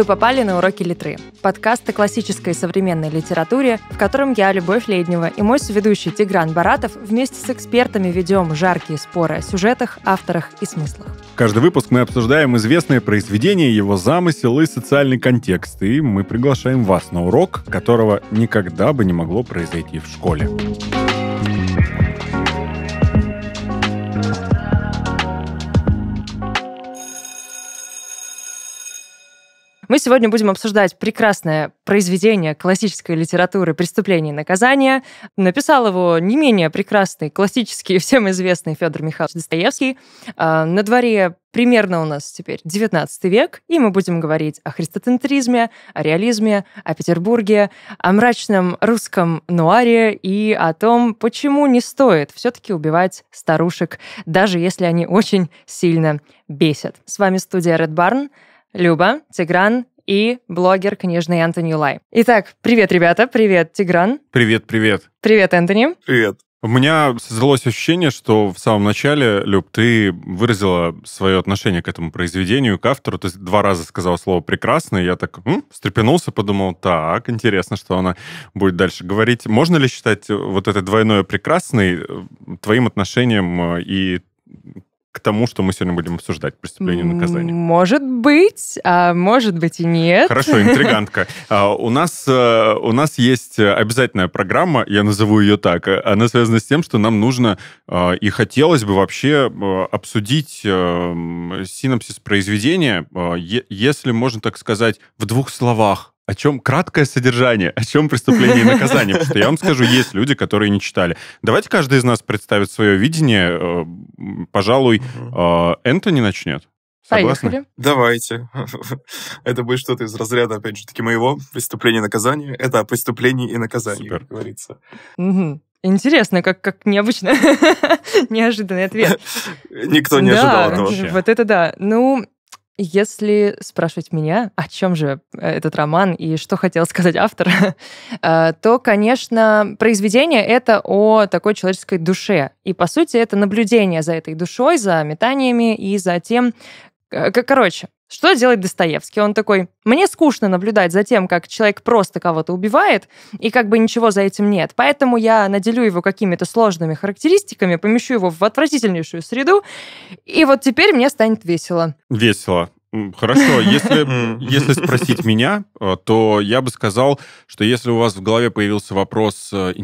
Вы попали на уроки литры. Подкаст о классической и современной литературе, в котором я, Любовь Леднева, и мой соведущий Тигран Баратов вместе с экспертами ведем жаркие споры о сюжетах, авторах и смыслах. Каждый выпуск мы обсуждаем известное произведение, его замысел и социальный контекст, и мы приглашаем вас на урок, которого никогда бы не могло произойти в школе. Мы сегодня будем обсуждать прекрасное произведение классической литературы «Преступление и наказание». Написал его не менее прекрасный, классический, всем известный Федор Михайлович Достоевский. А, на дворе примерно у нас теперь 19 век, и мы будем говорить о христоцентризме, о реализме, о Петербурге, о мрачном русском нуаре и о том, почему не стоит все-таки убивать старушек, даже если они очень сильно бесят. С вами студия Red Barn. Люба, Тигран и блогер книжный Антони Лай. Итак, привет, ребята, привет, Тигран. Привет, привет. Привет, Антони. Привет. У меня создалось ощущение, что в самом начале, Люб, ты выразила свое отношение к этому произведению, к автору. Ты два раза сказала слово «прекрасный». Я так м, встрепенулся, подумал, так, интересно, что она будет дальше говорить. Можно ли считать вот это двойное «прекрасный» твоим отношением э, и к тому, что мы сегодня будем обсуждать, преступление и наказание. Может быть, а может быть и нет. Хорошо, интригантка. А, у нас, э, у нас есть обязательная программа, я назову ее так. Она связана с тем, что нам нужно э, и хотелось бы вообще э, обсудить синопсис произведения, если можно так сказать, в двух словах о чем краткое содержание, о чем преступление и наказание. Потому что я вам скажу, есть люди, которые не читали. Давайте каждый из нас представит свое видение. Э, пожалуй, угу. Энтони начнет. Согласны? Поехали. Давайте. Это будет что-то из разряда, опять же таки, моего преступления и наказания. Это о преступлении и наказании, Супер. как говорится. Угу. Интересно, как, как необычно. Неожиданный ответ. Никто не ожидал этого. Вот это да. Ну, если спрашивать меня, о чем же э, этот роман и что хотел сказать автор, э, то, конечно, произведение это о такой человеческой душе. И, по сути, это наблюдение за этой душой, за метаниями и за тем... Короче, что делает Достоевский? Он такой, мне скучно наблюдать за тем, как человек просто кого-то убивает, и как бы ничего за этим нет. Поэтому я наделю его какими-то сложными характеристиками, помещу его в отвратительнейшую среду, и вот теперь мне станет весело. Весело. Хорошо, если, если спросить меня, э, то я бы сказал, что если у вас в голове появился вопрос, э,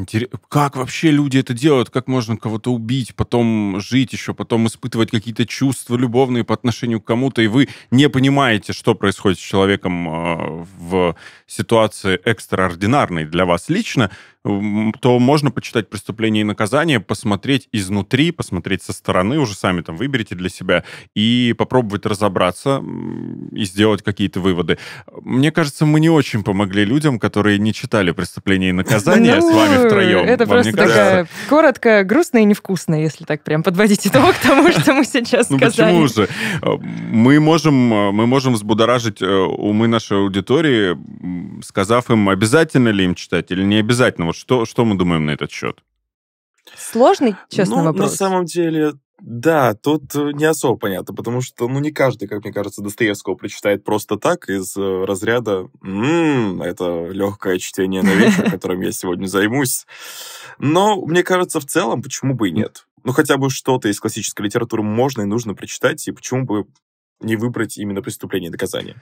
как вообще люди это делают, как можно кого-то убить, потом жить еще, потом испытывать какие-то чувства любовные по отношению к кому-то, и вы не понимаете, что происходит с человеком э, в ситуации экстраординарной для вас лично, то можно почитать «Преступление и наказание», посмотреть изнутри, посмотреть со стороны, уже сами там выберите для себя, и попробовать разобраться и сделать какие-то выводы. Мне кажется, мы не очень помогли людям, которые не читали «Преступление и наказание» ну, с вами втроем. Это Вам просто такая коротко, грустная и невкусная, если так прям подводить итог к тому, что мы сейчас ну, сказали. Ну почему же? Мы можем, мы можем взбудоражить э, умы нашей аудитории, сказав им, обязательно ли им читать или не обязательно. Вот что, что мы думаем на этот счет? Сложный, честно, ну, вопрос. На самом деле, да, тут э, не особо понятно, потому что, ну, не каждый, как мне кажется, Достоевского прочитает просто так из э, разряда «Ммм, это легкое чтение на вечер, которым я сегодня займусь». Но, мне кажется, в целом, почему бы и нет? Ну, хотя бы что-то из классической литературы можно и нужно прочитать, и почему бы не выбрать именно преступление и наказание.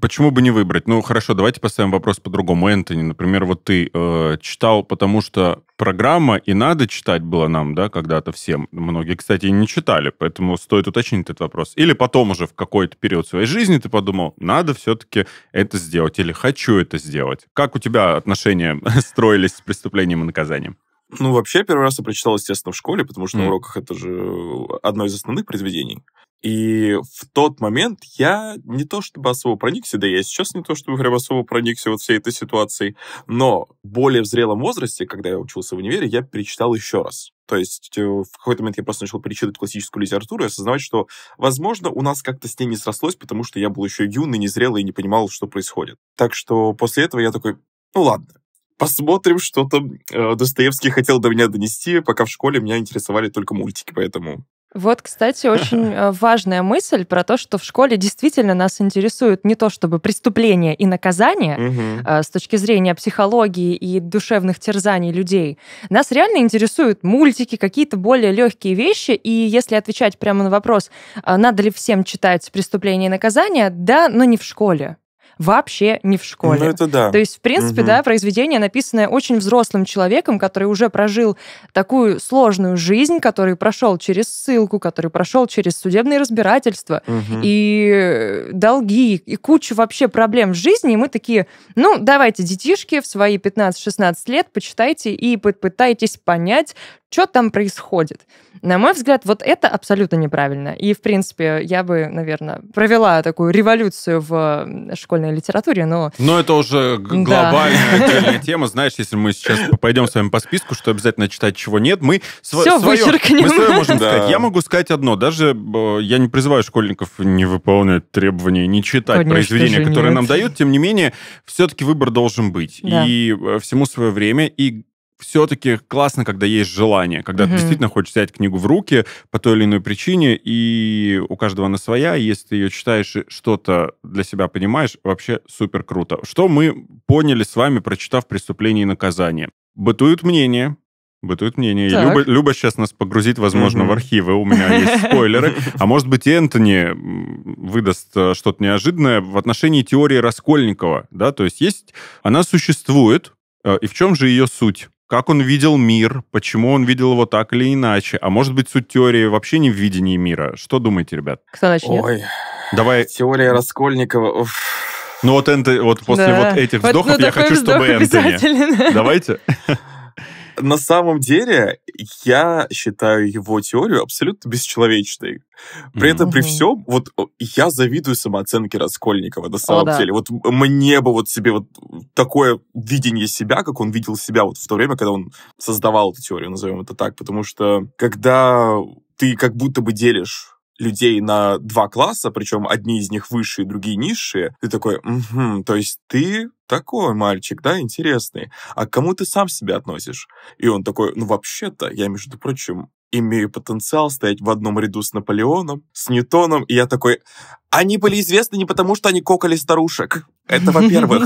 Почему бы не выбрать? Ну, хорошо, давайте поставим вопрос по-другому. Энтони, например, вот ты э, читал, потому что программа и надо читать было нам, да, когда-то всем. Многие, кстати, не читали, поэтому стоит уточнить этот вопрос. Или потом уже в какой-то период своей жизни ты подумал, надо все-таки это сделать, или хочу это сделать. Как у тебя отношения строились с преступлением и наказанием? Ну, вообще, первый раз я прочитал, естественно, в школе, потому что mm. на уроках это же одно из основных произведений. И в тот момент я не то чтобы особо проникся, да я сейчас не то чтобы прям особо проникся вот всей этой ситуацией, но более зрелом возрасте, когда я учился в универе, я перечитал еще раз. То есть э, в какой-то момент я просто начал перечитывать классическую литературу и осознавать, что, возможно, у нас как-то с ней не срослось, потому что я был еще юный, незрелый и не понимал, что происходит. Так что после этого я такой, ну ладно, посмотрим, что там э, Достоевский хотел до меня донести, пока в школе меня интересовали только мультики, поэтому Вот, кстати, очень э, важная мысль про то, что в школе действительно нас интересует не то чтобы преступление и наказание э, с точки зрения психологии и душевных терзаний людей. Нас реально интересуют мультики, какие-то более легкие вещи. И если отвечать прямо на вопрос, а надо ли всем читать преступление и наказание, да, но не в школе. Вообще не в школе. Ну, это да. То есть, в принципе, Мгм. да, произведение, написанное очень взрослым человеком, который уже прожил такую сложную жизнь, который прошел через ссылку, который прошел через судебные разбирательства Мгм. и э, долги, и кучу вообще проблем в жизни, и мы такие, ну, давайте, детишки, в свои 15-16 лет почитайте и попытайтесь понять, что там происходит. На мой взгляд, вот это абсолютно неправильно. И, в принципе, я бы, наверное, провела такую революцию в школьной литературе, но Но это уже Да. глобальная отдельная тема. Знаешь, если мы сейчас пойдем с вами по списку, что обязательно читать, чего нет, мы сво- Всё своё- вычеркнем. мы можем Да. сказать. Я могу сказать одно. Даже я не призываю школьников не выполнять требования, не читать Конечно произведения, которые нет. нам дают. Тем не менее, все-таки выбор должен быть. Да. И э, всему свое время. И все-таки классно, когда есть желание, когда Мгм. ты действительно хочешь взять книгу в руки по той или иной причине, и у каждого она своя, если ты ее читаешь и что-то для себя понимаешь, вообще супер круто. Что мы поняли с вами, прочитав «Преступление и наказание»? Бытует мнение, Бытует мнение. Так. Люба, Люба сейчас нас погрузит, возможно, Мгм. в архивы. У меня есть спойлеры. А может быть, и Энтони выдаст э, что-то неожиданное в отношении теории Раскольникова. Да? То есть есть, она существует, э, и в чем же ее суть? Как он видел мир, почему он видел его так или иначе. А может быть, суть теории вообще не в видении мира. Что думаете, ребят? кто начнет? Ой, Давай, теория Раскольникова. уф. ну вот, Энто- вот после Да. вот этих Вот, вздохов ну, я хочу, чтобы Энтони. Давайте. На самом деле, я считаю его теорию абсолютно бесчеловечной. При этом, при всем, вот о, я завидую самооценке Раскольникова на самом да. деле. Вот мне бы вот себе вот такое видение себя, как он видел себя вот в то время, когда он создавал эту теорию, назовем это так. Потому что когда ты как будто бы делишь людей на два класса, причем одни из них высшие, другие низшие, ты такой, «Мгм, то есть ты такой мальчик, да, интересный. А к кому ты сам себя относишь? И он такой, ну вообще-то, я, между прочим, имею потенциал стоять в одном ряду с Наполеоном, с Ньютоном, и я такой, они были известны не потому, что они кокали старушек. Это во-первых.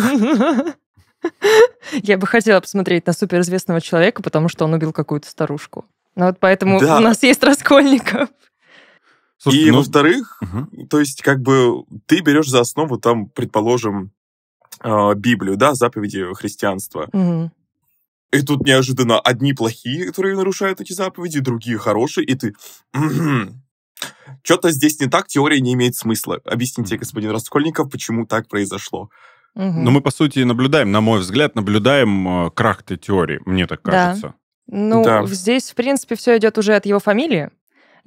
Я бы хотела посмотреть на суперизвестного человека, потому что он убил какую-то старушку. Ну вот поэтому Да. у нас есть Раскольников. Слушай, И ну, во-вторых, мгм. то есть как бы ты берешь за основу там, предположим, э, Библию, да, заповеди христианства. Мгм. И тут неожиданно одни плохие, которые нарушают эти заповеди, другие хорошие, и ты... Что-то здесь не так, теория не имеет смысла. Объясните, господин Раскольников, почему так произошло. Мгм. Но мы, по сути, наблюдаем, на мой взгляд, наблюдаем э, крах этой теории, мне так Да. кажется. Ну, Да. здесь, в принципе, все идет уже от его фамилии,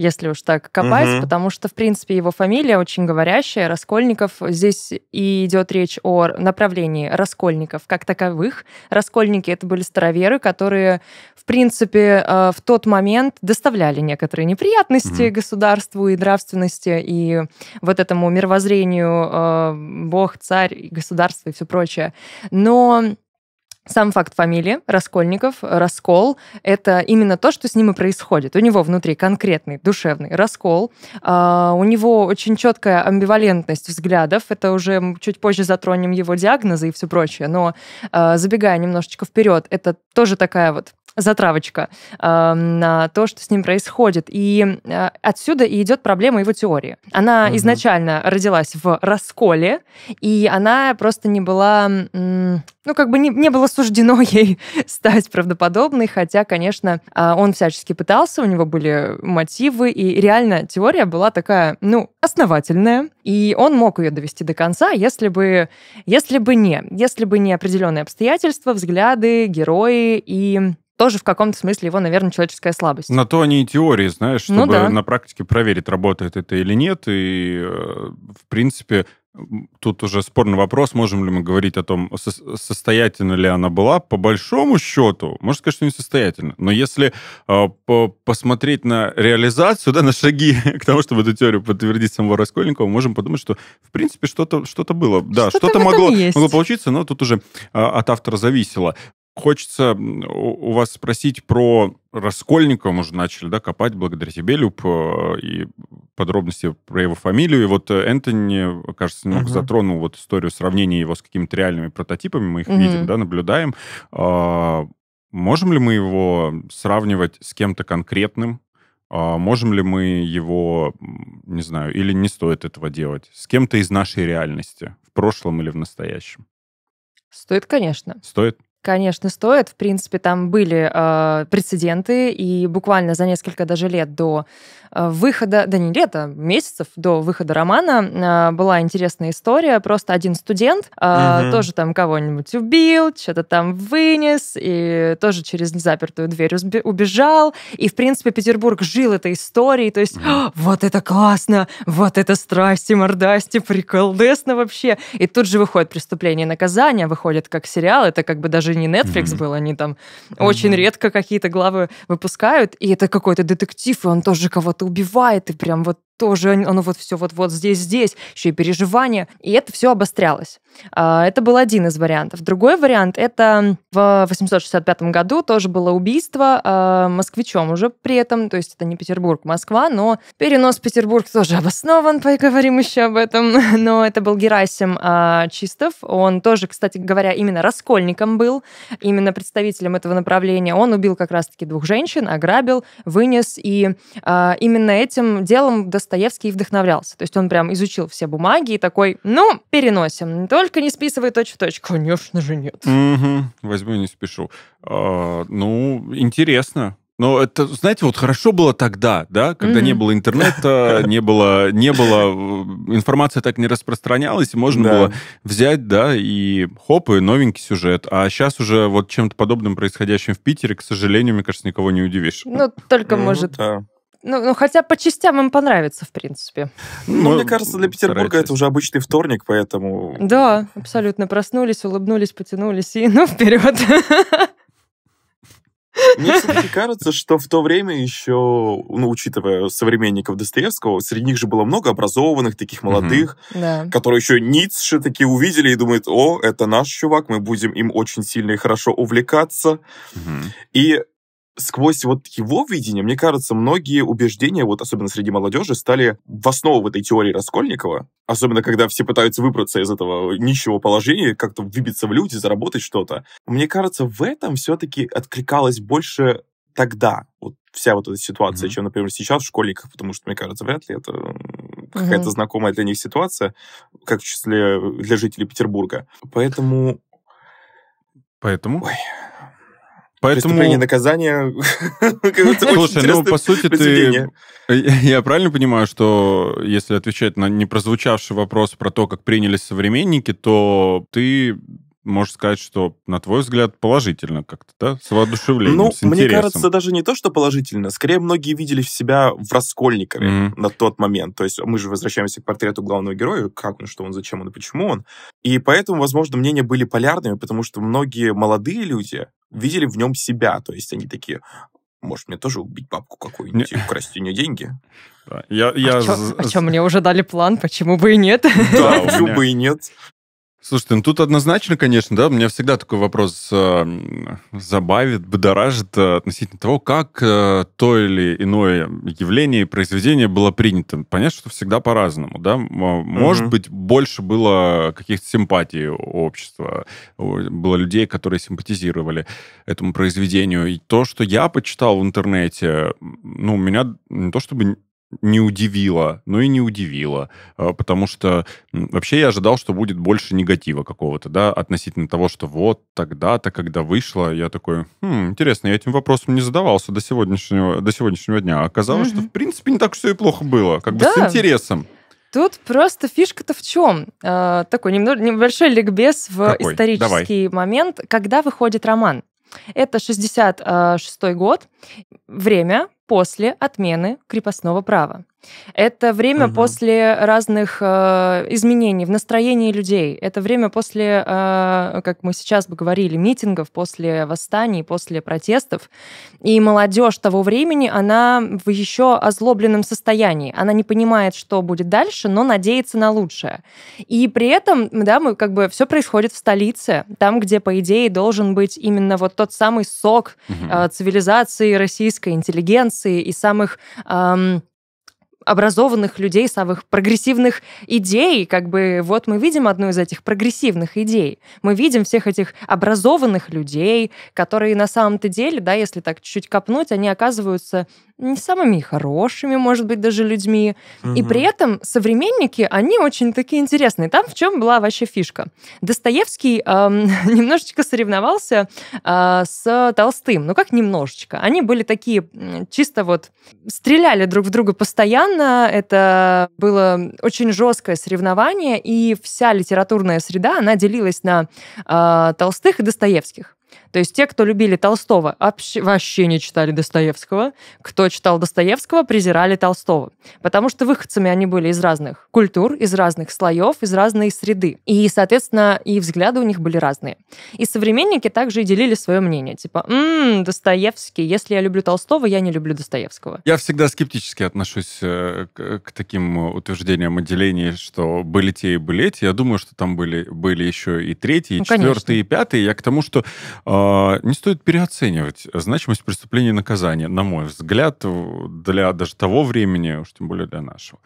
если уж так копать, Мгм. потому что, в принципе, его фамилия очень говорящая, Раскольников. Здесь и идет речь о направлении раскольников как таковых. Раскольники — это были староверы, которые, в принципе, э, в тот момент доставляли некоторые неприятности Мгм. государству и нравственности, и вот этому мировоззрению э, Бог, царь, государство и все прочее. Но сам факт фамилии Раскольников, раскол, это именно то, что с ним и происходит. У него внутри конкретный душевный раскол, а, у него очень четкая амбивалентность взглядов, это уже чуть позже затронем его диагнозы и все прочее, но а, забегая немножечко вперед, это тоже такая вот затравочка а, на то, что с ним происходит. И а, отсюда и идет проблема его теории. Она Мгм. изначально родилась в расколе, и она просто не была, ну, как бы не, не было суждено ей стать правдоподобной, хотя, конечно, а, он всячески пытался, у него были мотивы, и реально теория была такая, ну, основательная, и он мог ее довести до конца, если бы, если бы не, если бы не определенные обстоятельства, взгляды, герои и тоже в каком-то смысле его, наверное, человеческая слабость. На то они и теории, знаешь, Ну чтобы да. на практике проверить, работает это или нет. И, э, в принципе, тут уже спорный вопрос, можем ли мы говорить о том, со- состоятельна ли она была. По большому счету, можно сказать, что несостоятельна. Но если э, по- посмотреть на реализацию, да, на шаги к тому, чтобы эту теорию подтвердить самого Раскольникова, можем подумать, что, в принципе, что-то что было. Да, Что-то этом могло, могло получиться, но тут уже э, от автора зависело. Хочется у вас спросить про Раскольникова. Мы уже начали да, копать благодаря тебе, Люб, э, и подробности про его фамилию. И вот Энтони, кажется, немного uh-huh. затронул вот историю сравнения его с какими-то реальными прототипами. Мы их uh-huh. видим, да, наблюдаем. А, можем ли мы его сравнивать с кем-то конкретным? А можем ли мы его, не знаю, или не стоит этого делать? С кем-то из нашей реальности, в прошлом или в настоящем? Стоит, конечно. Стоит? Конечно, стоит. В принципе, там были э, прецеденты, и буквально за несколько даже лет до э, выхода, да не лета, месяцев до выхода романа э, была интересная история. Просто один студент э, угу. тоже там кого-нибудь убил, что-то там вынес, и тоже через незапертую дверь убежал. И, в принципе, Петербург жил этой историей. То есть, угу. вот это классно, вот это страсти, мордасти, приколдесно вообще. И тут же выходит преступление и наказание, выходит как сериал, это как бы даже же не Netflix mm-hmm. был, они там mm-hmm. очень редко какие-то главы выпускают, и это какой-то детектив, и он тоже кого-то убивает, и прям вот тоже оно вот все вот-вот здесь-здесь, еще и переживания, и это все обострялось. А, это был один из вариантов. Другой вариант — это в 865 году тоже было убийство а, москвичом уже при этом, то есть это не Петербург, Москва, но перенос в Петербург тоже обоснован, поговорим еще об этом, но это был Герасим а, Чистов, он тоже, кстати говоря, именно раскольником был, именно представителем этого направления. Он убил как раз-таки двух женщин, ограбил, вынес, и именно этим делом Достоевский и вдохновлялся. То есть он прям изучил все бумаги и такой, ну, переносим. Только не списывай точь в точь. Конечно же нет. Угу. Возьму и не спешу. А, ну, интересно. Но это, знаете, вот хорошо было тогда, да, когда mm-hmm. не было интернета, не было, не было, информация так не распространялась, и можно да. было взять, да, и хоп, и новенький сюжет. А сейчас уже вот чем-то подобным происходящим в Питере, к сожалению, мне кажется, никого не удивишь. Ну, только, ну, может, да. Ну, ну, хотя по частям им понравится, в принципе. Ну, ну мне кажется, для Петербурга старайтесь. это уже обычный вторник, поэтому... Да, абсолютно. Проснулись, улыбнулись, потянулись и ну вперед. Мне все-таки кажется, что в то время еще, ну, учитывая современников Достоевского, среди них же было много образованных, таких молодых, mm-hmm. которые еще Ницше такие увидели и думают, о, это наш чувак, мы будем им очень сильно и хорошо увлекаться. Mm-hmm. И сквозь вот его видение, мне кажется, многие убеждения, вот особенно среди молодежи, стали в основу этой теории Раскольникова, особенно когда все пытаются выбраться из этого нищего положения, как-то выбиться в люди, заработать что-то. Мне кажется, в этом все-таки откликалось больше тогда, вот вся вот эта ситуация, mm-hmm. чем, например, сейчас в школьниках, потому что, мне кажется, вряд ли это какая-то mm-hmm. знакомая для них ситуация, как в числе для жителей Петербурга. Поэтому... Поэтому? Ой. Поэтому... Преступление наказание. Слушай, ну, по сути, ты... Я правильно понимаю, что если отвечать на непрозвучавший вопрос про то, как принялись современники, то ты можешь сказать, что, на твой взгляд, положительно как-то, да? С воодушевлением, Ну, с мне кажется, даже не то, что положительно. Скорее, многие видели себя в Раскольникове mm-hmm. на тот момент. То есть мы же возвращаемся к портрету главного героя, как он, что он, зачем он и почему он. И поэтому, возможно, мнения были полярными, потому что многие молодые люди видели в нем себя. То есть они такие, может, мне тоже убить бабку какую-нибудь и украсть у нее деньги? Я, я... А, что, а что, мне уже дали план, почему бы и нет? Да, почему бы и нет? Слушайте, ну тут однозначно, конечно, да, меня всегда такой вопрос э, забавит, будоражит э, относительно того, как э, то или иное явление и произведение было принято. Понятно, что всегда по-разному, да. Может mm-hmm. быть, больше было каких-то симпатий у общества, было людей, которые симпатизировали этому произведению. И то, что я почитал в интернете, ну, меня не то чтобы не удивило, но и не удивило, а, потому что вообще я ожидал, что будет больше негатива какого-то, да, относительно того, что вот тогда-то, когда вышло, я такой, хм, интересно, я этим вопросом не задавался до сегодняшнего, до сегодняшнего дня. Оказалось, mm-hmm. что, в принципе, не так все и плохо было, как да. бы с интересом. Тут просто фишка-то в чем? Э, такой немного, небольшой ликбез в Какой? исторический Давай. момент, когда выходит роман. Это 66 год, время после отмены крепостного права. Это время угу. после разных э, изменений в настроении людей. Это время после, э, как мы сейчас бы говорили, митингов, после восстаний, после протестов. И молодежь того времени, она в еще озлобленном состоянии. Она не понимает, что будет дальше, но надеется на лучшее. И при этом, да, мы как бы все происходит в столице, там, где, по идее, должен быть именно вот тот самый сок угу. э, цивилизации российской интеллигенции и самых эм, образованных людей, самых прогрессивных идей. Как бы вот мы видим одну из этих прогрессивных идей. Мы видим всех этих образованных людей, которые на самом-то деле, да, если так чуть-чуть копнуть, они оказываются не самыми хорошими, может быть, даже людьми. Угу. И при этом современники, они очень такие интересные. Там в чем была вообще фишка? Достоевский эм, немножечко соревновался э, с Толстым. Ну, как немножечко. Они были такие чисто вот... Стреляли друг в друга постоянно. Это было очень жесткое соревнование, и вся литературная среда, она делилась на э, Толстых и Достоевских. То есть те, кто любили Толстого, вообще не читали Достоевского. Кто читал Достоевского, презирали Толстого. Потому что выходцами они были из разных культур, из разных слоев, из разной среды. И, соответственно, и взгляды у них были разные. И современники также и делили свое мнение. Типа, м-м, Достоевский, если я люблю Толстого, я не люблю Достоевского. Я всегда скептически отношусь э, к, к таким утверждениям о делении, что были те и были эти. Я думаю, что там были, были еще и третий, и ну, четвертый, и пятый. Я к тому, что э, не стоит переоценивать значимость преступления и наказания, на мой взгляд, для даже того времени, уж тем более для нашего.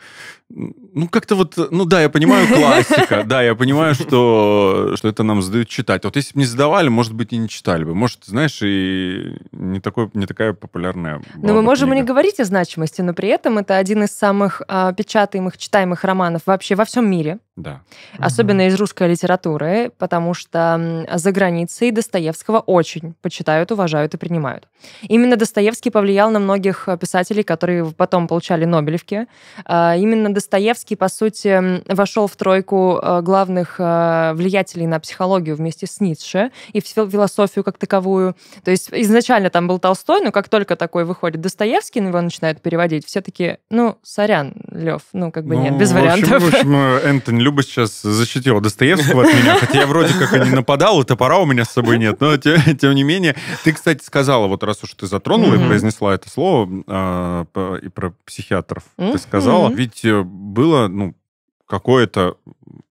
Ну, как-то вот, ну да, я понимаю классика, да, я понимаю, что, что это нам задают читать. Вот если бы не задавали, может быть, и не читали бы. Может, знаешь, и не, такой, не такая популярная Но мы можем книга. и не говорить о значимости, но при этом это один из самых а, печатаемых, читаемых романов вообще во всем мире. Да. Особенно mm-hmm. из русской литературы, потому что за границей Достоевского очень почитают, уважают и принимают. Именно Достоевский повлиял на многих писателей, которые потом получали Нобелевки. А, именно Достоевский, по сути, вошел в тройку а, главных а, влиятелей на психологию вместе с Ницше и философию как таковую. То есть изначально там был Толстой, но как только такой выходит Достоевский, его начинают переводить, все таки ну, сорян, Лев, ну, как бы ну, нет, без в общем, вариантов. В общем, Энтони Люба сейчас защитила Достоевского от меня, хотя я вроде как и не нападал, и топора у меня с собой нет, но тем, тем не менее. Ты, кстати, сказала, вот раз уж ты затронула и произнесла это слово, э, и про психиатров ты сказала, ведь э, было, ну, какое-то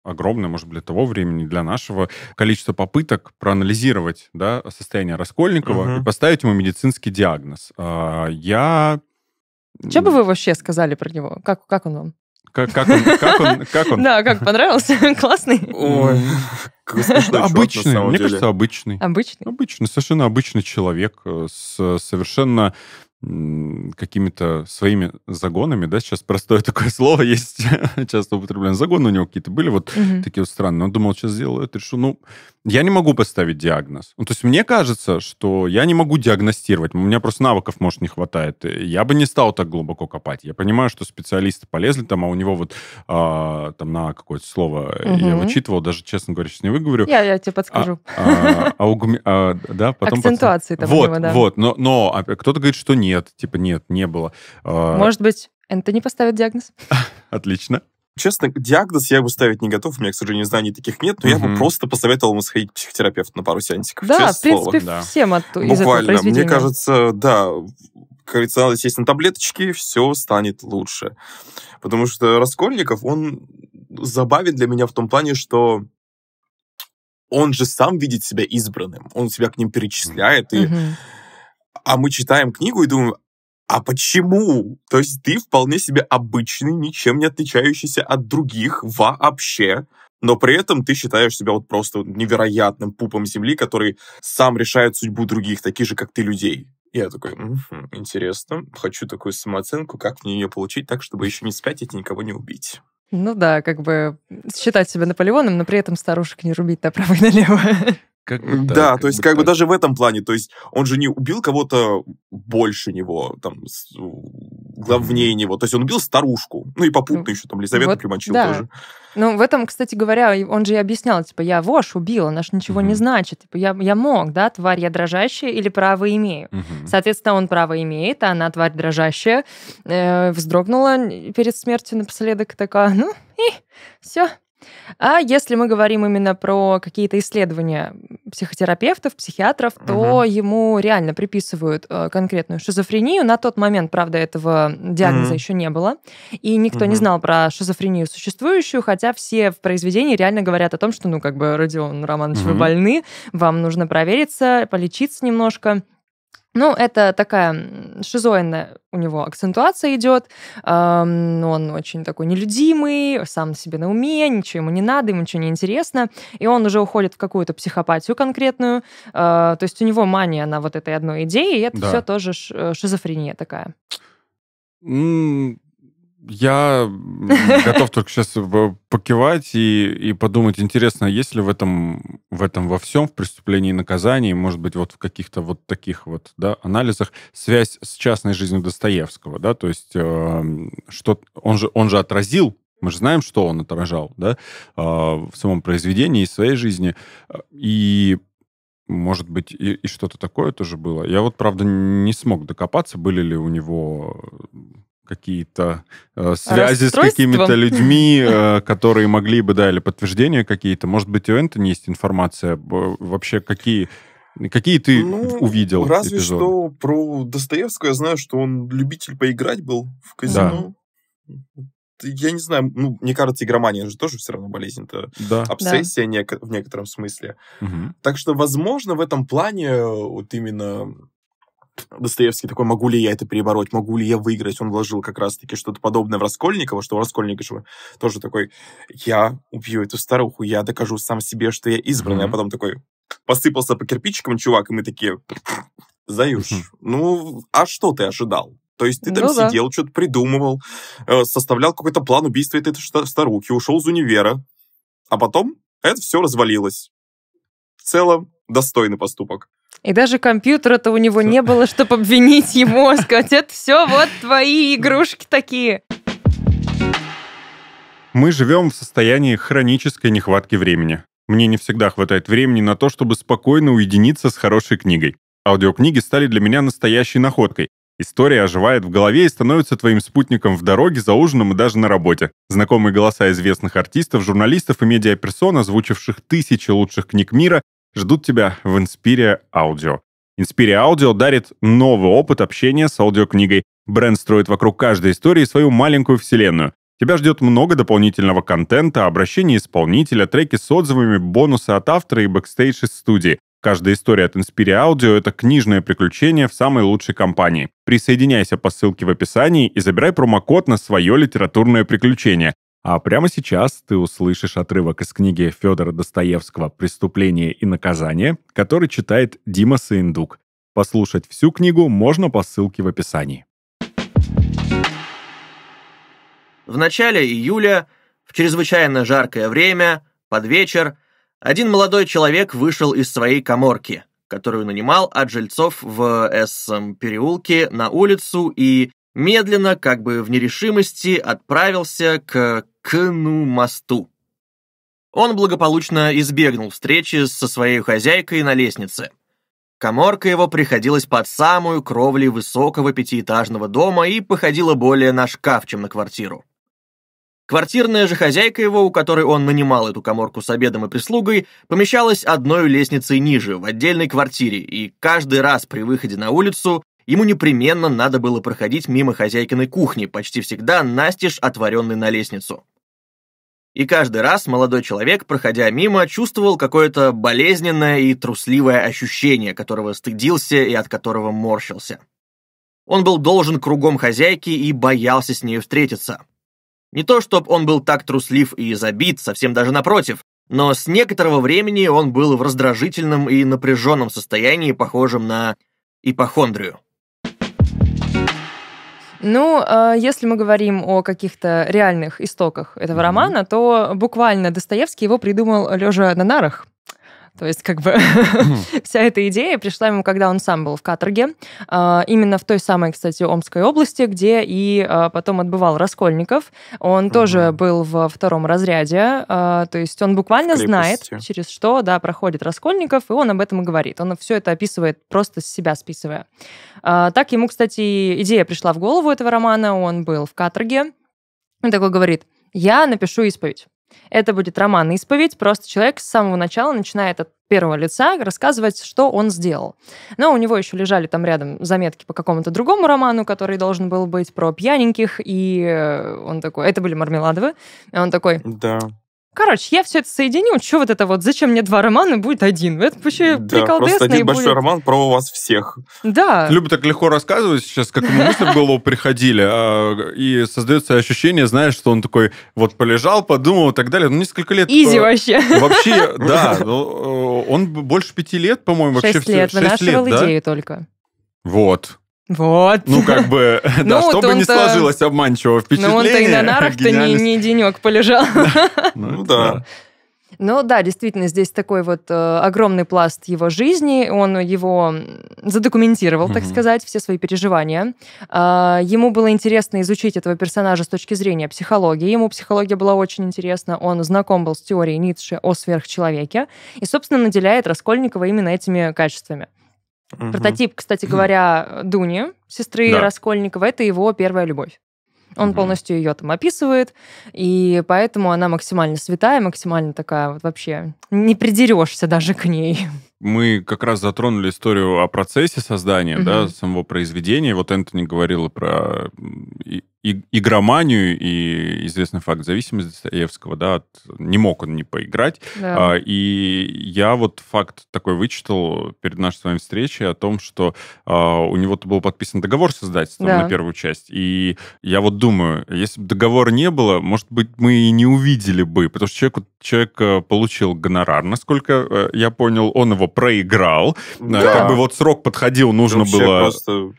огромное, может быть, для того времени, для нашего количества попыток проанализировать да, состояние Раскольникова uh-huh. и поставить ему медицинский диагноз. А, я... Что бы вы вообще сказали про него? Как, как он вам? Как, как он? Как он? Как он? Да, как понравился? Классный? Ой, обычный, мне кажется, обычный. Обычный? Обычный, совершенно обычный человек э, с совершенно какими-то своими загонами, да, сейчас простое такое слово есть, часто употребляем, загоны у него какие-то были вот угу. такие вот странные. Он думал, сейчас сделаю это, решу, ну, я не могу поставить диагноз. Ну, то есть мне кажется, что я не могу диагностировать, у меня просто навыков, может, не хватает. Я бы не стал так глубоко копать. Я понимаю, что специалисты полезли там, а у него вот а, там на какое-то слово угу. я вычитывал, даже, честно говоря, сейчас не выговорю. Я, я тебе подскажу. А, а, а, а, да, потом... Акцентуации там Вот, него, да. вот, но, но а кто-то говорит, что нет нет, типа нет, не было. А, Может быть, Энтони поставит диагноз? Отлично. Честно, диагноз я бы ставить не готов, у меня, к сожалению, знаний таких нет, но угу. я бы просто посоветовал ему сходить к психотерапевту на пару сеансиков. Да, в принципе, слово. всем от, из Буквально, этого мне кажется, да, как говорится, надо сесть на таблеточки, все станет лучше. Потому что Раскольников, он забавен для меня в том плане, что он же сам видит себя избранным, он себя к ним перечисляет, и угу а мы читаем книгу и думаем, а почему? То есть ты вполне себе обычный, ничем не отличающийся от других вообще, но при этом ты считаешь себя вот просто невероятным пупом земли, который сам решает судьбу других, таких же, как ты, людей. Я такой, угу, интересно, хочу такую самооценку, как мне ее получить так, чтобы еще не спятить и никого не убить. Ну да, как бы считать себя Наполеоном, но при этом старушек не рубить направо и налево. Как бы так, да, как то есть как так. бы даже в этом плане, то есть он же не убил кого-то больше него, там, главнее него, то есть он убил старушку, ну и попутно еще там Лизавету вот, примочил да. тоже. Ну, в этом, кстати говоря, он же и объяснял, типа, я вошь убил, она ж ничего mm-hmm. не значит. Типа, я, я мог, да, тварь я дрожащая или право имею. Mm-hmm. Соответственно, он право имеет, а она тварь дрожащая. Э, вздрогнула перед смертью напоследок такая, ну, и все, а если мы говорим именно про какие-то исследования психотерапевтов, психиатров, то угу. ему реально приписывают э, конкретную шизофрению. На тот момент, правда, этого диагноза угу. еще не было. И никто угу. не знал про шизофрению существующую, хотя все в произведении реально говорят о том, что, ну, как бы, Родион Романович, угу. вы больны, вам нужно провериться, полечиться немножко. Ну, это такая шизоидная у него акцентуация идет. Он очень такой нелюдимый, сам себе на уме, ничего ему не надо, ему ничего не интересно. И он уже уходит в какую-то психопатию конкретную. А, то есть у него мания на вот этой одной идее, и это да. все тоже э, шизофрения такая. Я готов только сейчас покивать и, и подумать, интересно, есть ли в этом, в этом во всем, в преступлении и наказании, может быть, вот в каких-то вот таких вот да, анализах связь с частной жизнью Достоевского, да, то есть э, что он же, он же отразил мы же знаем, что он отражал, да, э, в самом произведении и своей жизни. И может быть, и, и что-то такое тоже было. Я вот, правда, не смог докопаться, были ли у него какие-то э, связи с какими-то людьми, э, которые могли бы, да, или подтверждения какие-то. Может быть, у Энтони есть информация вообще, какие... Какие ты ну, увидел Разве эпизоды? что про Достоевского я знаю, что он любитель поиграть был в казино. Да. Я не знаю, ну, мне кажется, игромания же тоже все равно болезнь. Это да. обсессия да. в некотором смысле. Угу. Так что, возможно, в этом плане вот именно Достоевский такой, могу ли я это перебороть, могу ли я выиграть? Он вложил как раз-таки что-то подобное в Раскольникова, что у Раскольникова тоже такой, я убью эту старуху, я докажу сам себе, что я избранный, mm-hmm. а потом такой посыпался по кирпичикам чувак, и мы такие, Заюш, mm-hmm. ну, а что ты ожидал? То есть ты там ну, сидел, да. что-то придумывал, э, составлял какой-то план убийства этой старухи, ушел из универа, а потом это все развалилось. В целом, достойный поступок. И даже компьютера-то у него не было, чтобы обвинить его, сказать, это все вот твои игрушки такие. Мы живем в состоянии хронической нехватки времени. Мне не всегда хватает времени на то, чтобы спокойно уединиться с хорошей книгой. Аудиокниги стали для меня настоящей находкой. История оживает в голове и становится твоим спутником в дороге, за ужином и даже на работе. Знакомые голоса известных артистов, журналистов и медиаперсон, озвучивших тысячи лучших книг мира, ждут тебя в Inspiria Audio. Inspiria Audio дарит новый опыт общения с аудиокнигой. Бренд строит вокруг каждой истории свою маленькую вселенную. Тебя ждет много дополнительного контента, обращения исполнителя, треки с отзывами, бонусы от автора и бэкстейдж из студии. Каждая история от Inspiria Audio — это книжное приключение в самой лучшей компании. Присоединяйся по ссылке в описании и забирай промокод на свое литературное приключение. А прямо сейчас ты услышишь отрывок из книги Федора Достоевского «Преступление и наказание», который читает Дима Саиндук. Послушать всю книгу можно по ссылке в описании. В начале июля, в чрезвычайно жаркое время, под вечер, один молодой человек вышел из своей коморки, которую нанимал от жильцов в Эссом переулке на улицу и медленно, как бы в нерешимости, отправился к Кну мосту. Он благополучно избегнул встречи со своей хозяйкой на лестнице. Коморка его приходилась под самую кровлей высокого пятиэтажного дома и походила более на шкаф, чем на квартиру. Квартирная же хозяйка его, у которой он нанимал эту коморку с обедом и прислугой, помещалась одной лестницей ниже, в отдельной квартире, и каждый раз при выходе на улицу ему непременно надо было проходить мимо хозяйкиной кухни, почти всегда настежь отворенной на лестницу. И каждый раз молодой человек, проходя мимо, чувствовал какое-то болезненное и трусливое ощущение, которого стыдился и от которого морщился. Он был должен кругом хозяйки и боялся с ней встретиться. Не то, чтобы он был так труслив и забит, совсем даже напротив, но с некоторого времени он был в раздражительном и напряженном состоянии, похожем на ипохондрию. Ну, а, если мы говорим о каких-то реальных истоках этого романа, то буквально Достоевский его придумал лежа на нарах То есть, как бы, вся эта идея пришла ему, когда он сам был в каторге, а, именно в той самой, кстати, Омской области, где и а, потом отбывал Раскольников. Он тоже был в втором разряде, а, то есть он буквально знает, через что, да, проходит Раскольников, и он об этом и говорит. Он все это описывает просто с себя списывая. Так ему, кстати, идея пришла в голову этого романа, он был в каторге, он такой говорит, я напишу исповедь. Это будет роман «Исповедь». Просто человек с самого начала начинает от первого лица рассказывать, что он сделал. Но у него еще лежали там рядом заметки по какому-то другому роману, который должен был быть про пьяненьких, и э, он такой... Это были Мармеладовы. И он такой... Да. Короче, я все это соединю. Что вот это вот? Зачем мне два романа? Будет один. Это вообще да, приколдесно. Просто один большой будет... роман про вас всех. Да. Люба так легко рассказывать сейчас, как ему мысли в голову приходили. А, и создается ощущение, знаешь, что он такой вот полежал, подумал и так далее. Ну, несколько лет... Изи вообще. Вообще, да. Ну, э, он больше пяти лет, по-моему, вообще... Шесть лет. Вынашивал идею только. Вот. Вот. Ну, как бы, да, ну, чтобы не сложилось обманчивого впечатления. Ну, он-то и на нарах-то не, не денек полежал. Ну, да. Ну да, действительно, здесь такой вот э, огромный пласт его жизни, он его задокументировал, так сказать, все свои переживания. Э, ему было интересно изучить этого персонажа с точки зрения психологии, ему психология была очень интересна, он знаком был с теорией Ницше о сверхчеловеке и, собственно, наделяет Раскольникова именно этими качествами. Угу. Прототип, кстати говоря, Дуни, сестры да. Раскольникова, это его первая любовь. Он угу. полностью ее там описывает, и поэтому она максимально святая, максимально такая вот вообще не придерешься даже к ней мы как раз затронули историю о процессе создания, угу. да, самого произведения. Вот Энтони говорила про и, игроманию и известный факт зависимости Достоевского, да, от, не мог он не поиграть. Да. А, и я вот факт такой вычитал перед нашей с вами встречей о том, что а, у него-то был подписан договор с издательством да. на первую часть. И я вот думаю, если бы договора не было, может быть, мы и не увидели бы, потому что человек, человек э, получил гонорар, насколько э, я понял, он его проиграл. Да. Как бы вот срок подходил, нужно Вообще было... Просто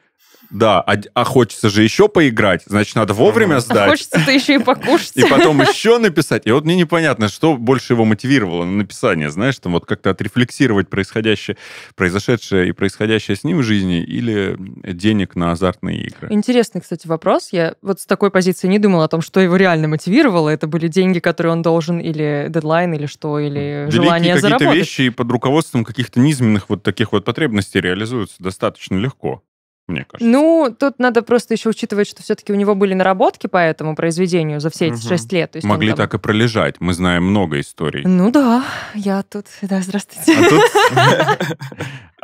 да, а, а хочется же еще поиграть, значит, надо вовремя сдать. А хочется-то еще и покушать. И потом еще написать. И вот мне непонятно, что больше его мотивировало на написание, знаешь, там вот как-то отрефлексировать происходящее, произошедшее и происходящее с ним в жизни или денег на азартные игры. Интересный, кстати, вопрос. Я вот с такой позиции не думала о том, что его реально мотивировало. Это были деньги, которые он должен, или дедлайн, или что, или Великие желание какие-то заработать. вещи и под руководством каких-то низменных вот таких вот потребностей реализуются достаточно легко мне кажется. Ну, тут надо просто еще учитывать, что все-таки у него были наработки по этому произведению за все эти угу. шесть лет. То есть Могли там... так и пролежать. Мы знаем много историй. Ну да, я тут... Да, здравствуйте.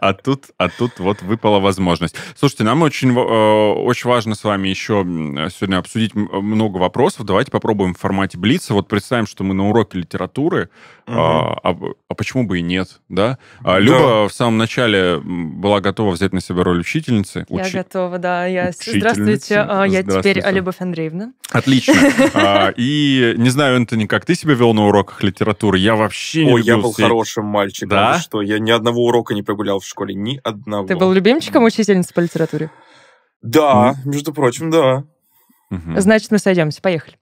А тут, а тут, вот выпала возможность. Слушайте, нам очень, э, очень важно с вами еще сегодня обсудить много вопросов. Давайте попробуем в формате Блица. Вот представим, что мы на уроке литературы, угу. а, а, а почему бы и нет, да? А, Люба да. в самом начале была готова взять на себя роль учительницы. Я учи... готова, да. Я... Здравствуйте, а, я теперь Любовь Андреевна. Отлично. И не знаю, Энтони, как ты себя вел на уроках литературы? Я вообще не Ой, я был хорошим мальчиком. Да? Что я ни одного урока не прогулял в школе, ни одного. Ты был любимчиком учительницы по литературе? Да, между прочим, да. Угу. Значит, мы сойдемся. Поехали.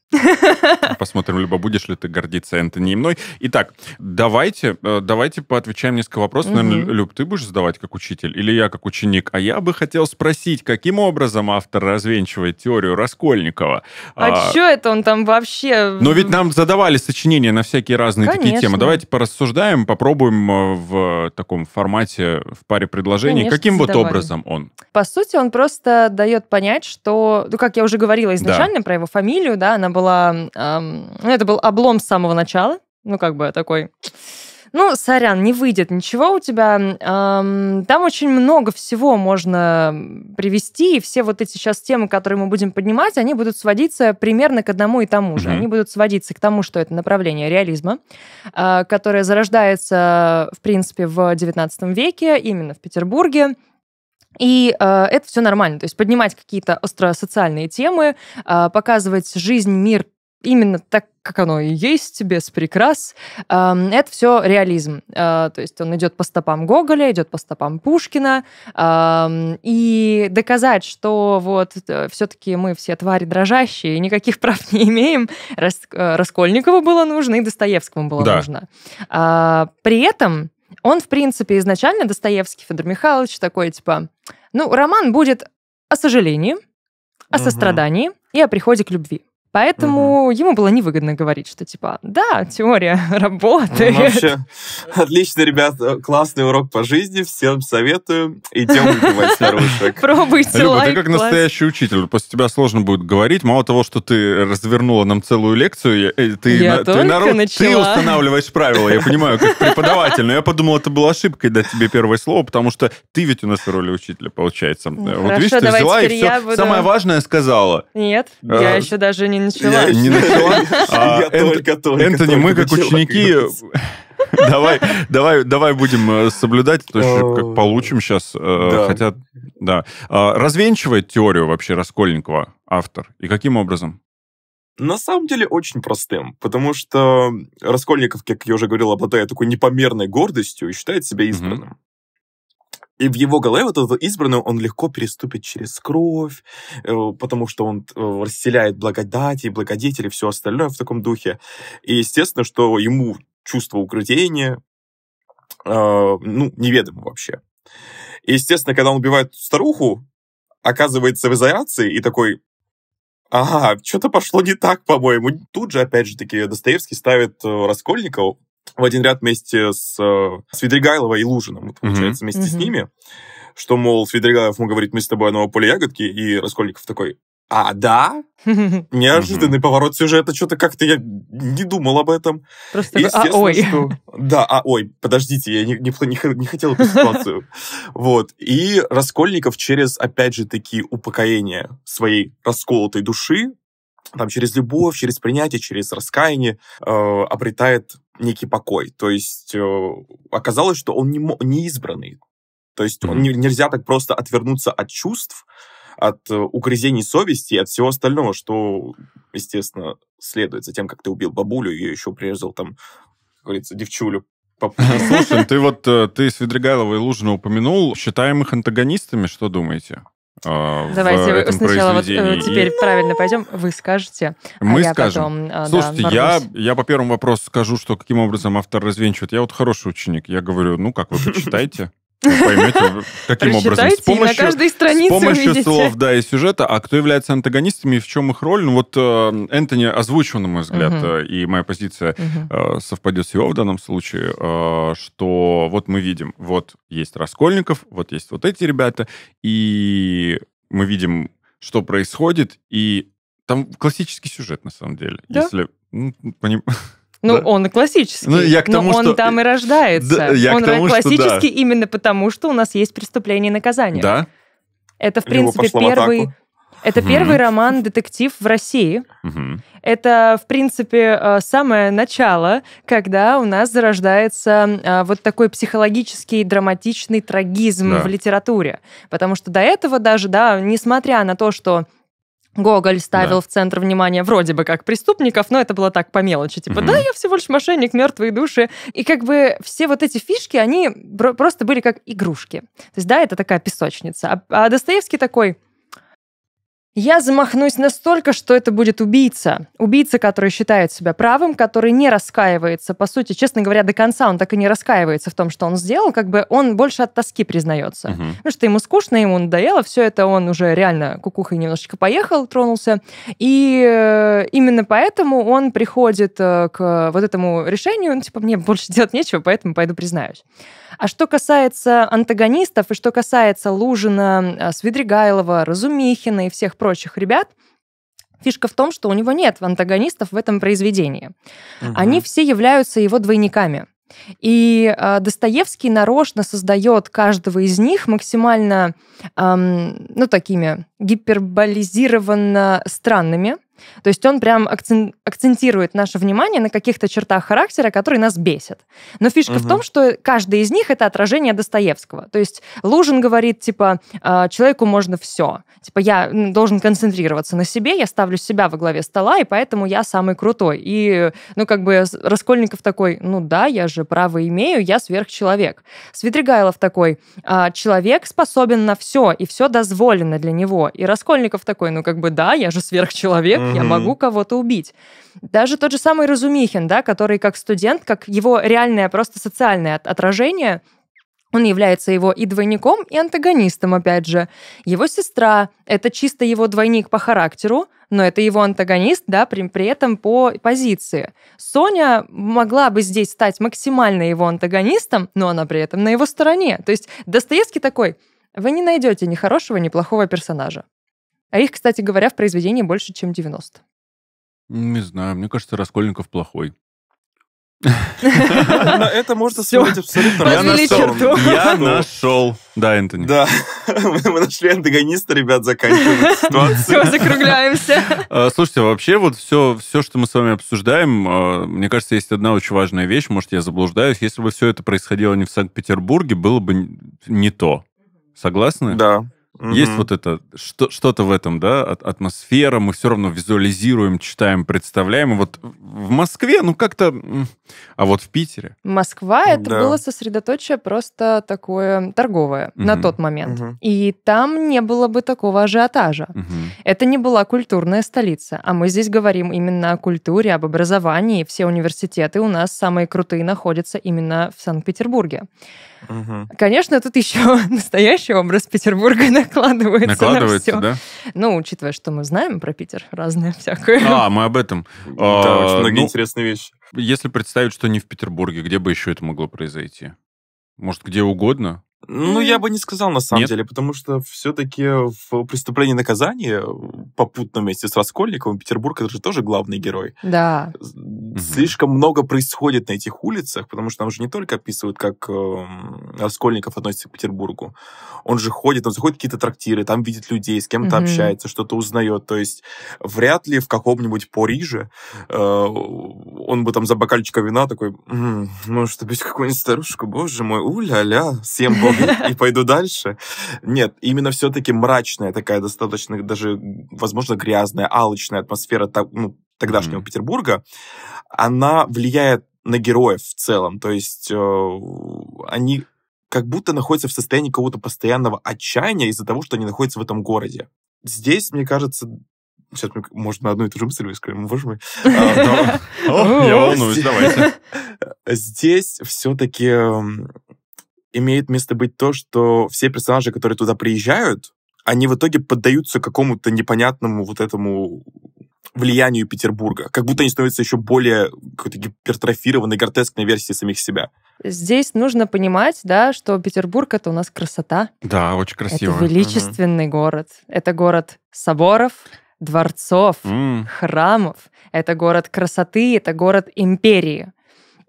Посмотрим, либо будешь ли ты гордиться Энтони и мной. Итак, давайте, э, давайте поотвечаем несколько вопросов. Угу. Наверное, Люб, ты будешь задавать как учитель или я как ученик? А я бы хотел спросить, каким образом автор развенчивает теорию Раскольникова? А, а что это он там вообще... Но ведь нам задавали сочинения на всякие разные Конечно. такие темы. Давайте порассуждаем, попробуем э, в таком формате, в паре предложений. Конечно, каким задавали. вот образом он? По сути, он просто дает понять, что, ну, как я уже говорила изначально да. про его фамилию, да, она была... Эм, это был облом с самого начала. Ну, как бы такой... Ну, сорян, не выйдет ничего у тебя. Эм, там очень много всего можно привести, и все вот эти сейчас темы, которые мы будем поднимать, они будут сводиться примерно к одному и тому же. Mm-hmm. Они будут сводиться к тому, что это направление реализма, э, которое зарождается, в принципе, в XIX веке, именно в Петербурге. И э, это все нормально. То есть поднимать какие-то остросоциальные темы, э, показывать жизнь, мир именно так, как оно и есть, без прикрас. Это все реализм. Э, то есть он идет по стопам Гоголя, идет по стопам Пушкина. И доказать, что вот э, все-таки мы все твари дрожащие, и никаких прав не имеем, э, Раскольникову было нужно, и Достоевскому было да. нужно. Э, при этом он, в принципе, изначально Достоевский Федор Михайлович такой, типа, ну, роман будет о сожалении, о сострадании и о приходе к любви. Поэтому ему было невыгодно говорить, что типа, да, теория работает. Ну, Вообще, отлично, ребят, классный урок по жизни, всем советую. Идем выпивать старушек. Пробуйте Люба, лайк. ты как класс. настоящий учитель. После тебя сложно будет говорить. Мало того, что ты развернула нам целую лекцию, э, ты, Я на- ты народ- ты устанавливаешь правила. Я понимаю, как преподаватель. Но я подумал, это была ошибкой дать тебе первое слово, потому что ты ведь у нас в роли учителя, получается. Ну, вот хорошо, видишь, ты взяла и все буду- самое важное сказала. Нет, А, я еще даже не начала. Я Не начала? Я Энт- только, только, Энтони, мы как ученики... Давай, давай, давай будем э, соблюдать, то есть О, как получим сейчас. да. Хотя, да. А, Развенчивает теорию вообще Раскольникова автор. И каким образом? На самом деле очень простым, потому что Раскольников, как я уже говорил, обладает такой непомерной гордостью и считает себя избранным. И в его голове вот этот избранный, он легко переступит через кровь, э, потому что он э, расселяет благодати, благодетели, все остальное в таком духе. И естественно, что ему чувство угрызения, э, ну, неведомо вообще. И, естественно, когда он убивает старуху, оказывается в изоляции и такой, ага, что-то пошло не так, по-моему. Тут же, опять же таки, Достоевский ставит Раскольникова в один ряд вместе с э, Свидригайловой и Лужиным, вот, получается, вместе с Мгм. ними. Что, мол, Свидригайлов ему говорит, мы с тобой одного поля ягодки, и Раскольников такой, а, да? Неожиданный поворот сюжета, что-то как-то я не думал об этом. Просто такой, а, ой. что- Да, а ой, подождите, я не, не, не не хотел эту ситуацию. Вот. И Раскольников через, опять же, такие упокоения своей расколотой души, там, через любовь, через принятие, через раскаяние, э, обретает некий покой. То есть э, оказалось, что он не, не избранный. То есть он Мгм. не- нельзя так просто отвернуться от чувств, от э, угрызений совести и от всего остального, что, естественно, следует за тем, как ты убил бабулю и еще прирезал там, как говорится, девчулю. Слушай, ты вот э, ты Свидригайлова и Лужина упомянул. Считаем их антагонистами, что думаете? А, в Давайте этом сначала вот э, произведении? теперь правильно пойдем. Вы скажете, И мы а я скажем. потом, а, да, Слушайте, я, ворвусь. я по первому вопросу скажу, что каким образом автор развенчивает. Я вот хороший ученик. Я говорю, ну как, вы почитайте. Вы поймете, каким образом. Прочитайте, и на каждой с странице помощью увидите. слов, да, и сюжета. А кто является антагонистами и в чем их роль? Ну вот э, Энтони озвучил, на мой взгляд, э, и моя позиция Мгм. э, совпадет с его в данном случае, э, что вот мы видим, вот есть Раскольников, вот есть вот эти ребята, и мы видим, что происходит, и там классический сюжет, на самом деле. Да. Если... ну, поним- Ну, Да. он классический, Ну, я к тому, но он что- там и рождается. Да, я к он тому, что классический именно потому, что у нас есть преступление и наказание. Да? Это, в принципе, первый... атаку. Это первый роман-детектив в России. Это, в принципе, э, самое начало, когда у нас зарождается э, вот такой психологический драматичный трагизм Да. в литературе. Потому что до этого даже, да, несмотря на то, что Гоголь ставил Да. в центр внимания вроде бы как преступников, но это было так по мелочи. Типа, Мгм. да, я всего лишь мошенник, мертвые души. И как бы все вот эти фишки, они просто были как игрушки. То есть, да, это такая песочница. А, а Достоевский такой, я замахнусь настолько, что это будет убийца. Убийца, который считает себя правым, который не раскаивается. По сути, честно говоря, до конца он так и не раскаивается в том, что он сделал. Как бы он больше от тоски признается. Мгм. Потому что ему скучно, ему надоело, все это он уже реально кукухой немножечко поехал, тронулся. И э, именно поэтому он приходит э, к вот этому решению, ну, типа, мне больше делать нечего, поэтому пойду признаюсь. А что касается антагонистов, и что касается Лужина, э, Свидригайлова, Разумихина и всех прочих ребят, фишка в том, что у него нет антагонистов в этом произведении. Они все являются его двойниками. И э, Достоевский нарочно создает каждого из них максимально, эм, ну, такими гиперболизированно странными. То есть он прям акцен- акцентирует наше внимание на каких-то чертах характера, которые нас бесят. Но фишка в Мгм. том, что каждый из них это отражение Достоевского. То есть Лужин говорит, типа, «А, человеку можно все. Типа, я должен концентрироваться на себе, я ставлю себя во главе стола, и поэтому я самый крутой. И, ну, как бы Раскольников такой, ну да, я же право имею, я сверхчеловек. Свидригайлов такой, «А, человек способен на все, и все дозволено для него. И Раскольников такой, ну, как бы, да, я же сверхчеловек, я Мгм. могу кого-то убить. Даже тот же самый Разумихин, да, который как студент, как его реальное просто социальное от- отражение, он является его и двойником, и антагонистом, опять же. Его сестра — это чисто его двойник по характеру, но это его антагонист, да, при, при этом по позиции. Соня могла бы здесь стать максимально его антагонистом, но она при этом на его стороне. То есть Достоевский такой, вы не найдете ни хорошего, ни плохого персонажа. А их, кстати говоря, в произведении больше, чем 90. Не знаю, мне кажется, Раскольников плохой. Это можно смотреть абсолютно Я нашел. черту. Я Ну, нашел. Да, Энтони. Да, мы нашли антагониста, ребят, заканчиваем Все, ситуацию. закругляемся. А, Слушайте, вообще вот все, все, что мы с вами обсуждаем, а, мне кажется, есть одна очень важная вещь, может, я заблуждаюсь. Если бы все это происходило не в Санкт-Петербурге, было бы не то. Согласны? Да. Есть Мгм. вот это, что, что-то в этом, да, атмосфера, мы все равно визуализируем, читаем, представляем. И вот в Москве, ну как-то... А вот в Питере... Москва это Да. было сосредоточие просто такое торговое на Мгм. тот момент. Мгм. И там не было бы такого ажиотажа. мгм. Это не была культурная столица, а мы здесь говорим именно о культуре, об образовании. Все университеты у нас самые крутые находятся именно в Санкт-Петербурге. Мгм. Конечно, тут еще настоящий образ Петербурга накладывается, Накладывается, на да? все. Ну, учитывая, что мы знаем про Питер разное всякое. А, мы об этом. Да, А, очень многие ну, интересные вещи. Если представить, что не в Петербурге, где бы еще это могло произойти? Может, где угодно? Ну, я бы не сказал на самом Нет? деле, потому что все-таки в преступлении и наказании попутно вместе с Раскольниковым Петербург это же тоже главный герой. Да. Слишком много происходит на этих улицах, потому что там же не только описывают, как эм, Раскольников относится к Петербургу. Он же ходит, он заходит в какие-то трактиры, там видит людей, с кем-то Мгм. общается, что-то узнает. То есть вряд ли в каком-нибудь Париже э, он бы там за бокальчиком вина такой, «М, может быть, какую-нибудь старушку, боже мой, уля-ля, съем и пойду дальше. Нет, именно все-таки мрачная такая достаточно даже, возможно, грязная, алчная атмосфера ну, тогдашнего Мгм. Петербурга, она влияет на героев в целом. То есть э, они как будто находятся в состоянии какого-то постоянного отчаяния из-за того, что они находятся в этом городе. Здесь, мне кажется, сейчас мы, может, на одну и ту же мысль выскажем, боже мой. А, Я волнуюсь, давайте. Здесь все-таки имеет место быть то, что все персонажи, которые туда приезжают, они в итоге поддаются какому-то непонятному вот этому влиянию Петербурга. Как будто они становятся еще более какой-то гипертрофированной, гротескной версией самих себя. Здесь нужно понимать, да, что Петербург это у нас красота. Да, очень красиво. Это величественный город. Это город соборов, дворцов, М, храмов. Это город красоты, это город империи.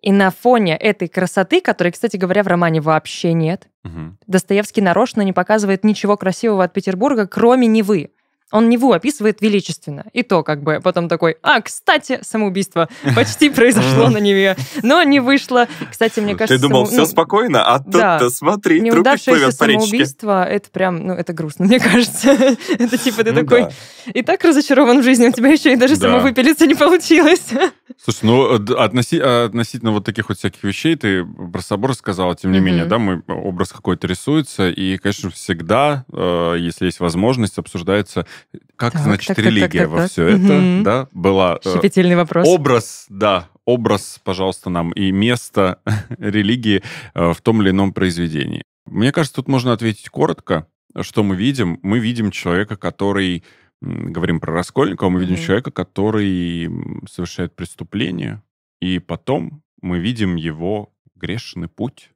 И на фоне этой красоты, которой, кстати говоря, в романе вообще нет, мгм. Достоевский нарочно не показывает ничего красивого от Петербурга, кроме Невы. Он Неву описывает величественно. И то как бы потом такой, а, кстати, самоубийство почти произошло на Неве, но не вышло. Кстати, мне кажется... Ты думал, саму- все ну, спокойно, а да. тут-то смотри, Неудавшееся плывет по речке. самоубийство, это прям, ну, это грустно, мне кажется. Это типа ты Ну такой, да. и так разочарован в жизни, у тебя еще и даже Да. самовыпилиться не получилось. Слушай, ну, э, относи- а, относительно вот таких вот всяких вещей, ты про собор сказала, тем не Мгм. менее, да, мой образ какой-то рисуется, и, конечно, всегда, э, если есть возможность, обсуждается, как, Так, значит, так, так, религия так, во так, все так. это, да, была... э, Щепетильный вопрос. Образ, да, образ, пожалуйста, нам и место религии э, в том или ином произведении. Мне кажется, тут можно ответить коротко. Что мы видим? Мы видим человека, который, говорим про Раскольникова, мы видим Мгм. человека, который совершает преступление, и потом мы видим его грешный путь,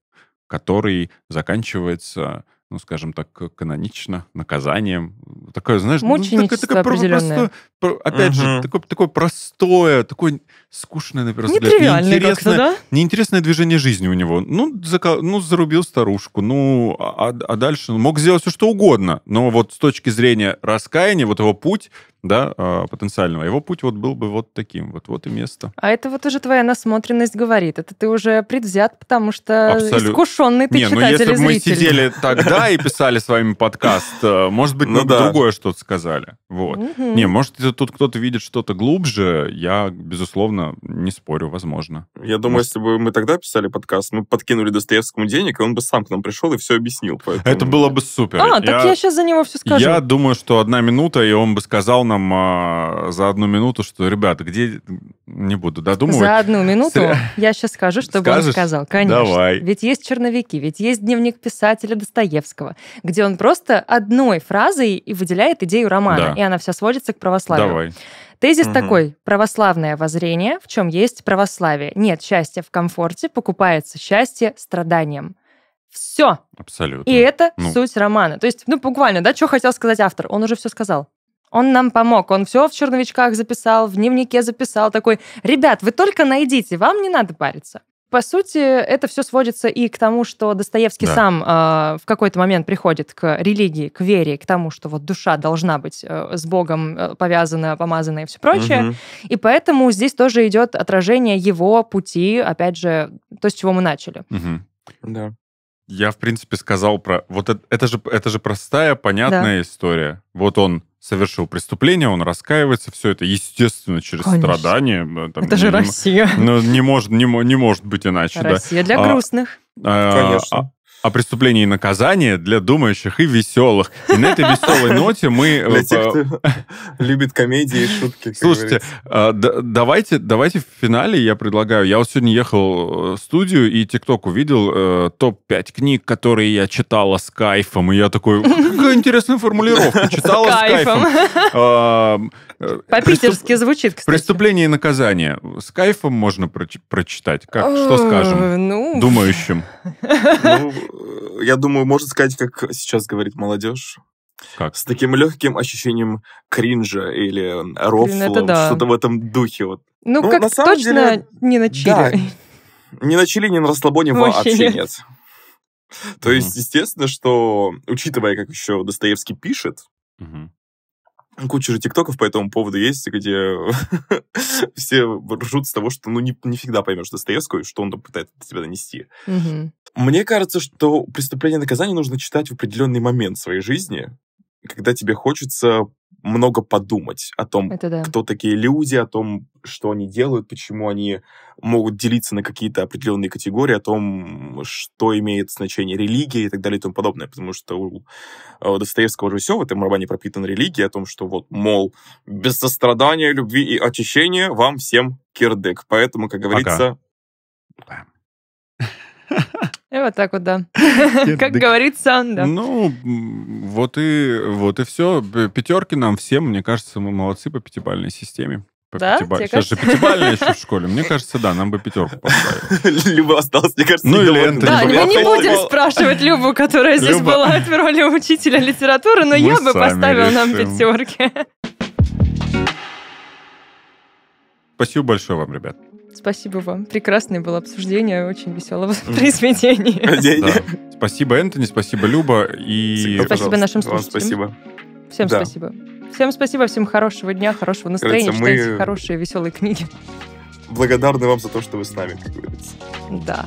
который заканчивается, ну, скажем так, канонично, наказанием. Такое, знаешь, ну, Мученичество такое- такое про- определенное. простое- про- опять же, Мгм. такое, такое простое, такое скучное, на первый взгляд, неинтересное, да? неинтересное движение жизни у него. Ну, зака- ну зарубил старушку, ну, а, а дальше он мог сделать все, что угодно. Но вот с точки зрения раскаяния, вот его путь, да, а, потенциального, его путь вот был бы вот таким. Вот, вот и место. А это вот уже твоя насмотренность говорит. Это ты уже предвзят, потому что Абсолютно. искушенный ты Не, ну читатель если и бы мы сидели тогда и писали с вами подкаст, э, может быть, Ну мы другое что-то сказали. Вот. Не, может, тут кто-то видит что-то глубже, я, безусловно, не спорю, возможно. Я думаю, Может- если бы мы тогда писали подкаст, мы подкинули Достоевскому денег, и он бы сам к нам пришел и все объяснил. Поэтому- Это было бы супер. А, так я сейчас за него все скажу. Я думаю, что одна минута, и он бы сказал нам а, за одну минуту, что, ребята, где... Не буду додумывать. За одну минуту Сря- я сейчас скажу, чтобы он Скажешь? сказал. Конечно. Давай. Ведь есть черновики, ведь есть дневник писателя Достоевского, где он просто одной фразой и выделяет идею романа, Да. и она вся сводится к православию. Давай. Тезис Мгм. такой. Православное воззрение, в чем есть православие. Нет счастья в комфорте, покупается счастье страданием. Все. Абсолютно. И это Ну. суть романа. То есть, ну, буквально, да, что хотел сказать автор? Он уже все сказал. Он нам помог, он все в черновичках записал, в дневнике записал, такой, ребят, вы только найдите, вам не надо париться. По сути, это все сводится и к тому, что Достоевский Да. сам э, в какой-то момент приходит к религии, к вере, к тому, что вот душа должна быть э, с Богом э, повязана, помазана и все прочее. Мгм. И поэтому здесь тоже идет отражение его пути, опять же, то, с чего мы начали. Мгм. Да. Я, в принципе, сказал про... Вот это, это же, это же простая, понятная история. Вот он совершил преступление, он раскаивается, все это, естественно, через Конечно. страдания. э, там, это же не- Россия. Ну, не может, не, не может быть иначе, да. Россия для А, грустных. А, Конечно. А преступление и наказание для думающих и веселых. И на этой веселой ноте мы... э, Для тех, кто любит комедии и шутки. Слушайте, да- давайте, давайте в финале я предлагаю. Я вот сегодня ехал э, в студию и ТикТок увидел э, топ-5 книг, которые я читала с кайфом. И я такой, какая интересная формулировка. Читала с Кайфом. э, По-питерски звучит, кстати. Преступление и наказание. С кайфом можно проч- прочитать. Как, что скажем? Э, Ну, Думающим. Э, я думаю, можно сказать, как сейчас говорит молодежь. Как? С таким легким ощущением кринжа или рофла, это да. что-то в этом духе. Вот. ну, ну, как на самом точно деле, не на Чили. да. Ни на чили, ни на расслабоне Вообще вообще нет. нет. То есть, естественно, что, учитывая, как еще Достоевский пишет. Куча же тиктоков по этому поводу есть, где все ржут с того, что ну не, не всегда поймешь Достоевского, и что он там пытается до тебя донести. Мне кажется, что «Преступление и наказание» нужно читать в определенный момент своей жизни, когда тебе хочется много подумать о том, Это да. кто такие люди, о том, что они делают, почему они могут делиться на какие-то определенные категории, о том, что имеет значение религия и так далее и тому подобное. Потому что у э, Достоевского же все в этом романе пропитана религия, о том, что вот, мол, без сострадания, любви и очищения вам всем кирдык. Поэтому, как говорится, И вот так вот, да. Как говорится, да. Ну, вот и, вот и все. Пятерки нам всем, мне кажется, мы молодцы по пятибалльной системе. По Да? пятибаль- Сейчас же пятибалльная еще в школе. Мне кажется, да, нам бы пятерку поставили. Люба осталась, мне кажется, Ну, или. Энтони Да, мы не будем спрашивать Любу, которая здесь была в роли учителя литературы, но я бы поставила нам пятерки. Спасибо большое вам, ребят. Спасибо вам. Прекрасное было обсуждение очень веселого произведения. Спасибо, Энтони, спасибо, Люба. И Спасибо нашим слушателям. Спасибо. Всем спасибо. Всем спасибо, всем хорошего дня, хорошего настроения, читайте хорошие, веселые книги. Благодарны вам за то, что вы с нами, как говорится. Да.